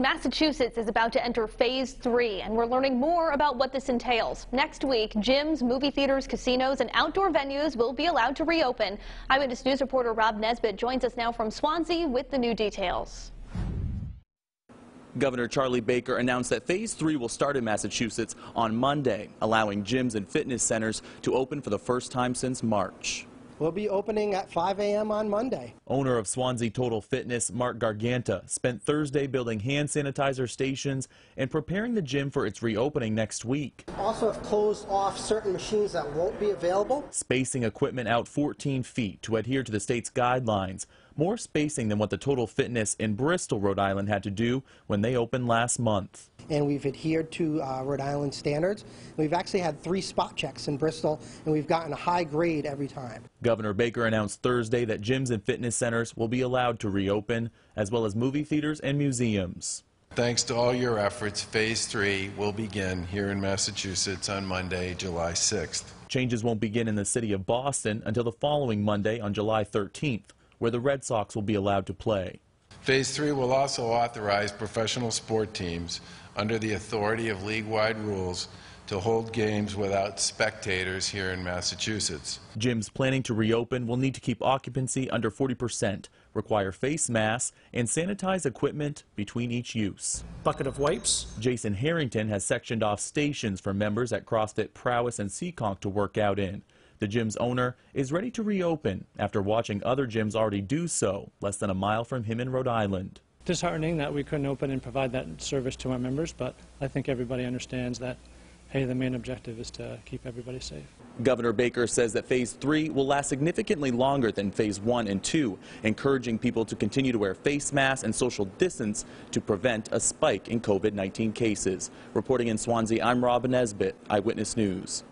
Massachusetts is about to enter phase three, and we're learning more about what this entails. Next week, gyms, movie theaters, casinos, and outdoor venues will be allowed to reopen. Eyewitness News reporter Rob Nesbitt joins us now from Swansea with the new details. Governor Charlie Baker announced that phase three will start in Massachusetts on Monday, allowing gyms and fitness centers to open for the first time since March. We'll be opening at 5 a.m. on Monday. Owner of Swansea Total Fitness, Mark Garganta, spent Thursday building hand sanitizer stations and preparing the gym for its reopening next week. Also have closed off certain machines that won't be available. Spacing equipment out 14 feet to adhere to the state's guidelines. More spacing than what the Total Fitness in Bristol, Rhode Island had to do when they opened last month and we've adhered to uh, Rhode Island standards. We've actually had three spot checks in Bristol, and we've gotten a high grade every time. Governor Baker announced Thursday that gyms and fitness centers will be allowed to reopen, as well as movie theaters and museums. Thanks to all your efforts, Phase 3 will begin here in Massachusetts on Monday, July 6th. Changes won't begin in the city of Boston until the following Monday on July 13th, where the Red Sox will be allowed to play. Phase 3 will also authorize professional sport teams under the authority of league-wide rules to hold games without spectators here in Massachusetts. Gyms planning to reopen will need to keep occupancy under 40%, require face masks, and sanitize equipment between each use. Bucket of wipes. Jason Harrington has sectioned off stations for members at CrossFit Prowess and Seekonk to work out in. The gym's owner is ready to reopen after watching other gyms already do so less than a mile from him in Rhode Island. Disheartening that we couldn't open and provide that service to our members, but I think everybody understands that, hey, the main objective is to keep everybody safe. Governor Baker says that phase three will last significantly longer than phase one and two, encouraging people to continue to wear face masks and social distance to prevent a spike in COVID-19 cases. Reporting in Swansea, I'm Robin Nesbitt, Eyewitness News.